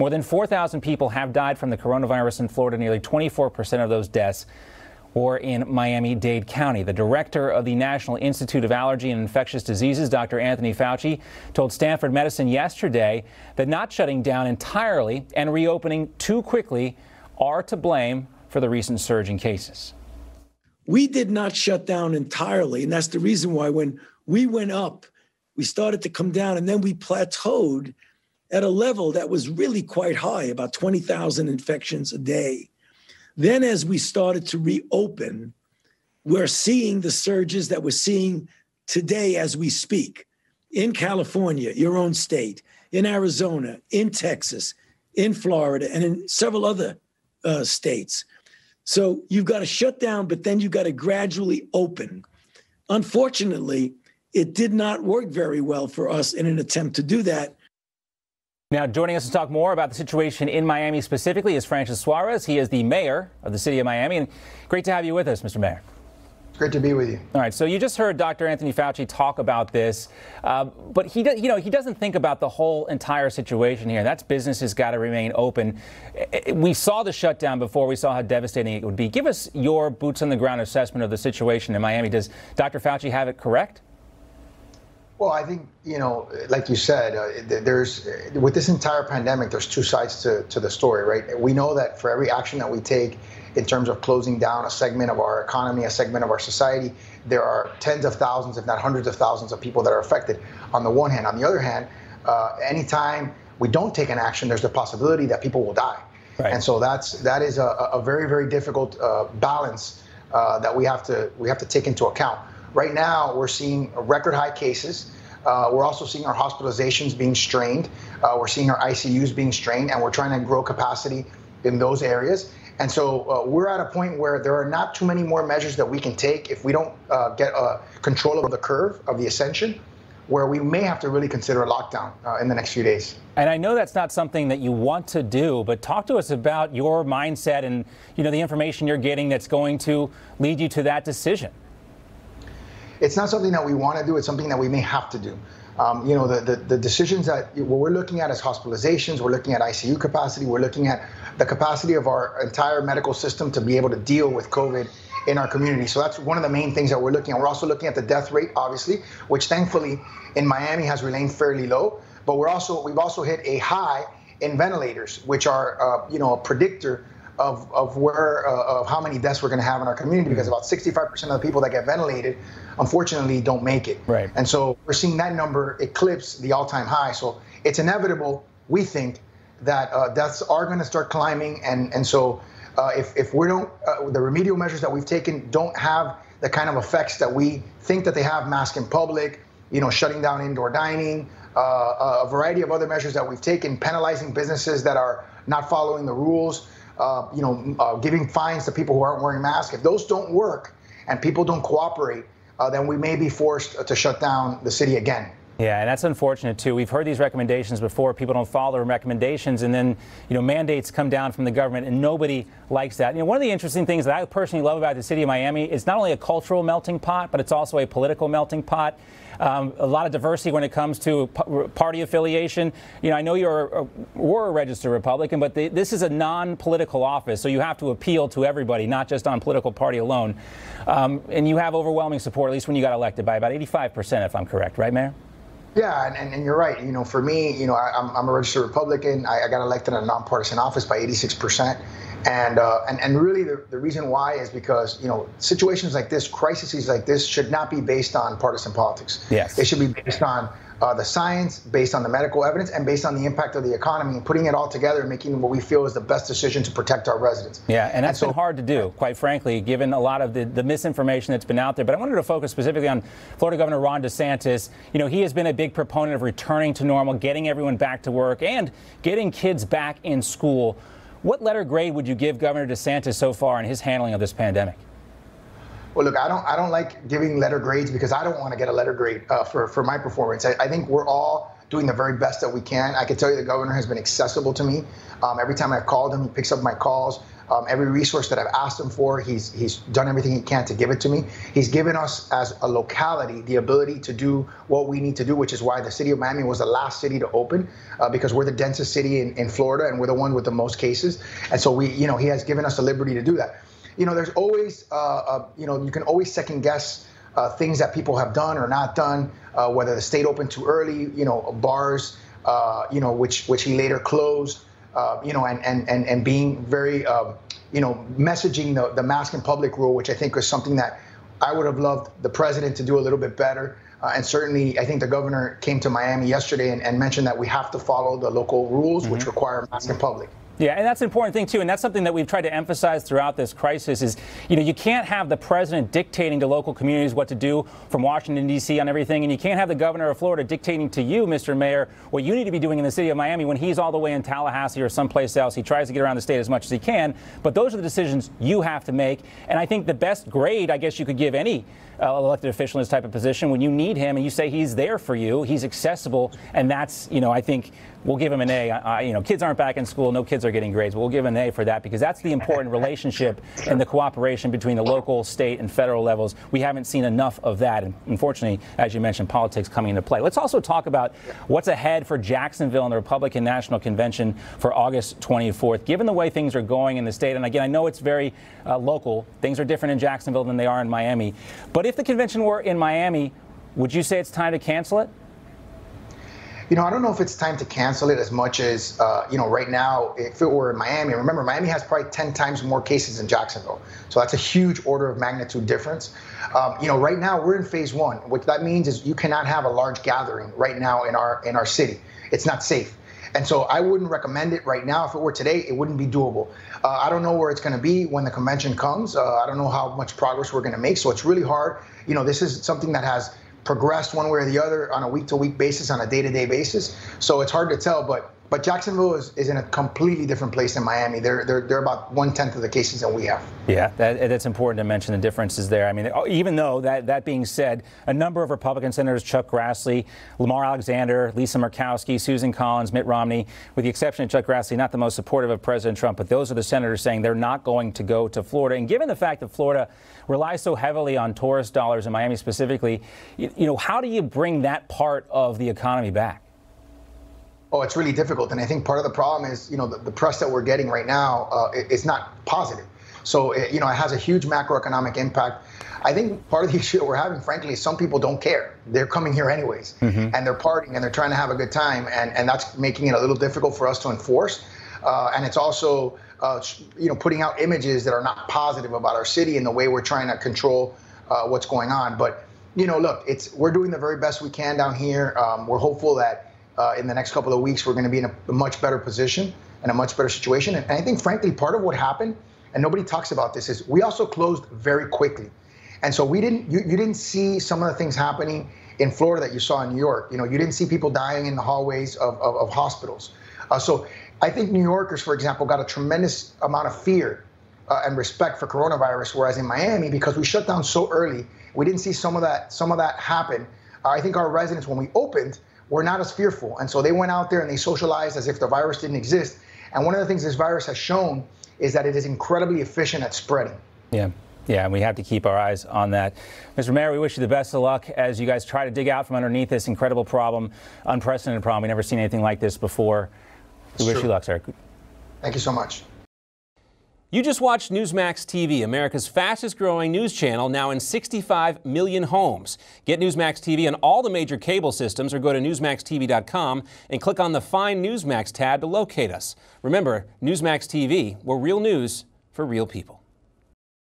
More than 4,000 people have died from the coronavirus in Florida. Nearly 24% of those deaths were in Miami Dade County. The director of the National Institute of Allergy and Infectious Diseases, Dr. Anthony Fauci, told Stanford Medicine yesterday that not shutting down entirely and reopening too quickly are to blame for the recent surge in cases. We did not shut down entirely. And that's the reason why when we went up, we started to come down and then we plateaued at a level that was really quite high, about 20,000 infections a day. Then, as we started to reopen, we're seeing the surges that we're seeing today as we speak in California, your own state, in Arizona, in Texas, in Florida, and in several other uh, states. So you've got to shut down, but then you've got to gradually open. Unfortunately, it did not work very well for us in an attempt to do that. Now, joining us to talk more about the situation in Miami specifically is Francis Suarez. He is the mayor of the city of Miami. And great to have you with us, Mr. Mayor. Great to be with you. All right, so you just heard Dr. Anthony Fauci talk about this, uh, but he, you know, he doesn't think about the whole entire situation here. That's business has got to remain open. We saw the shutdown before. We saw how devastating it would be. Give us your boots on the ground assessment of the situation in Miami. Does Dr. Fauci have it correct? Well, I think you know, like you said, uh, there's with this entire pandemic, there's two sides to, to the story, right? We know that for every action that we take, in terms of closing down a segment of our economy, a segment of our society. There are tens of thousands, if not hundreds of thousands, of people that are affected. On the one hand, on the other hand, uh, anytime we don't take an action, there's the possibility that people will die. Right. And so that's that is a, a very very difficult uh, balance uh, that we have to we have to take into account. Right now, we're seeing record high cases. Uh, we're also seeing our hospitalizations being strained. Uh, we're seeing our ICUs being strained, and we're trying to grow capacity in those areas. And so uh, we're at a point where there are not too many more measures that we can take if we don't uh, get uh, control of the curve of the ascension, where we may have to really consider a lockdown uh, in the next few days. And I know that's not something that you want to do, but talk to us about your mindset and you know the information you're getting that's going to lead you to that decision. It's not something that we want to do. It's something that we may have to do. Um, you know, the, the, the, decisions that what we're looking at is hospitalizations, we're looking at ICU capacity, we're looking at the capacity of our entire medical system to be able to deal with COVID in our community. So that's one of the main things that we're looking at. We're also looking at the death rate, obviously, which thankfully in Miami has remained fairly low. But we're also we've also hit a high in ventilators, which are uh, you know a predictor of, of where uh, of how many deaths we're going to have in our community because about 65% of the people that get ventilated unfortunately don't make it. Right. And so we're seeing that number eclipse the all-time high. So it's inevitable we think that uh, deaths are going to start climbing, and and so uh, if if we don't, uh, the remedial measures that we've taken don't have the kind of effects that we think that they have, mask in public, you know, shutting down indoor dining, uh, a variety of other measures that we've taken, penalizing businesses that are not following the rules, uh, you know, uh, giving fines to people who aren't wearing masks. If those don't work and people don't cooperate, then we may be forced to shut down the city again. Yeah, and that's unfortunate too. We've heard these recommendations before. People don't follow recommendations, and then you know mandates come down from the government, and nobody likes that. You know, one of the interesting things that I personally love about the city of Miami is not only a cultural melting pot, but it's also a political melting pot. Um, a lot of diversity when it comes to party affiliation. You know, I know you're a, were a registered Republican, but the, this is a non-political office, so you have to appeal to everybody, not just on political party alone. Um, and you have overwhelming support, at least when you got elected, by about 85 percent, if I'm correct, right, Mayor? Yeah, and, and, you're right. You know, for me, you know, I, am I'm a registered Republican. I, I, got elected in a nonpartisan office by 86%. And, uh, and, and really, the, the reason why is because, you know, situations like this, crises like this, should not be based on partisan politics. Yes. They should be based on uh, the science, based on the medical evidence, and based on the impact of the economy, and putting it all together and making what we feel is the best decision to protect our residents. Yeah, and that's and so, been hard to do, quite frankly, given a lot of the, the misinformation that's been out there. But I wanted to focus specifically on Florida Governor Ron DeSantis. You know, he has been a big proponent of returning to normal, getting everyone back to work, and getting kids back in school. What letter grade would you give Governor DeSantis so far in his handling of this pandemic? Well, look, I don't, I don't like giving letter grades because I don't want to get a letter grade uh, for, for my performance. I, I, think we're all doing the very best that we can. I can tell you the governor has been accessible to me. Um, every time I've called him, he picks up my calls. Um, every resource that I've asked him for, he's he's done everything he can to give it to me. He's given us as a locality the ability to do what we need to do, which is why the city of Miami was the last city to open uh, because we're the densest city in, in Florida and we're the one with the most cases. And so we, you know, he has given us the liberty to do that. You know, there's always, uh, uh, you know, you can always second guess uh, things that people have done or not done, uh, whether the state opened too early, you know, bars, uh, you know, which which he later closed uh, you know, and, and, and, and being very, um, you know, messaging the, the mask in public rule, which I think is something that I would have loved the president to do a little bit better. Uh, and certainly, I think the governor came to Miami yesterday and, and mentioned that we have to follow the local rules, mm-hmm. which require mask in public. Yeah, and that's an important thing too, and that's something that we've tried to emphasize throughout this crisis. Is you know you can't have the president dictating to local communities what to do from Washington D.C. on everything, and you can't have the governor of Florida dictating to you, Mr. Mayor, what you need to be doing in the city of Miami when he's all the way in Tallahassee or someplace else. He tries to get around the state as much as he can, but those are the decisions you have to make. And I think the best grade, I guess, you could give any uh, elected official in this type of position when you need him and you say he's there for you, he's accessible, and that's you know I think we'll give him an A. You know, kids aren't back in school, no kids are getting grades, but we'll give an A for that because that's the important relationship and the cooperation between the local, state, and federal levels. We haven't seen enough of that, and unfortunately, as you mentioned, politics coming into play. Let's also talk about what's ahead for Jacksonville and the Republican National Convention for August 24th. Given the way things are going in the state, and again, I know it's very uh, local, things are different in Jacksonville than they are in Miami, but if the convention were in Miami, would you say it's time to cancel it? You know, I don't know if it's time to cancel it as much as, uh, you know, right now, if it were in Miami, remember, Miami has probably 10 times more cases than Jacksonville. So that's a huge order of magnitude difference. Um, you know, right now we're in phase one. What that means is you cannot have a large gathering right now in our in our city. It's not safe. And so I wouldn't recommend it right now. If it were today, it wouldn't be doable. Uh, I don't know where it's going to be when the convention comes. Uh, I don't know how much progress we're going to make. So it's really hard. You know, this is something that has progressed one way or the other on a week to week basis, on a day to day basis. So it's hard to tell, but but Jacksonville is, is in a completely different place than Miami. They're, they're, they're about one tenth of the cases that we have. Yeah, that, that's important to mention the differences there. I mean, oh, even though that, that being said, a number of Republican senators, Chuck Grassley, Lamar Alexander, Lisa Murkowski, Susan Collins, Mitt Romney, with the exception of Chuck Grassley, not the most supportive of President Trump, but those are the senators saying they're not going to go to Florida. And given the fact that Florida relies so heavily on tourist dollars in Miami specifically, you, you know, how do you bring that part of the economy back? Oh, it's really difficult, and I think part of the problem is, you know, the, the press that we're getting right now uh, is not positive. So, it, you know, it has a huge macroeconomic impact. I think part of the issue that we're having, frankly, is some people don't care. They're coming here anyways, mm-hmm. and they're partying and they're trying to have a good time, and, and that's making it a little difficult for us to enforce. Uh, and it's also, uh, you know, putting out images that are not positive about our city and the way we're trying to control uh, what's going on. But, you know, look, it's we're doing the very best we can down here. Um, we're hopeful that uh, in the next couple of weeks, we're going to be in a, a, much better position and a much better situation. And, I think, frankly, part of what happened, and nobody talks about this, is we also closed very quickly. And so we didn't, you, you didn't see some of the things happening in Florida that you saw in New York. You know, you didn't see people dying in the hallways of, of, of hospitals. Uh, so I think New Yorkers, for example, got a tremendous amount of fear uh, and respect for coronavirus, whereas in Miami, because we shut down so early, we didn't see some of that some of that happen. Uh, I think our residents, when we opened, were not as fearful. And so they went out there and they socialized as if the virus didn't exist. And one of the things this virus has shown is that it is incredibly efficient at spreading. Yeah. Yeah, and we have to keep our eyes on that. Mr. Mayor, we wish you the best of luck as you guys try to dig out from underneath this incredible problem, unprecedented problem. We've never seen anything like this before. We wish you luck, sir. Thank you so much. You just watched Newsmax TV, America's fastest growing news channel, now in 65 million homes. Get Newsmax TV on all the major cable systems or go to NewsmaxTV.com and click on the Find Newsmax tab to locate us. Remember, Newsmax TV, we're real news for real people.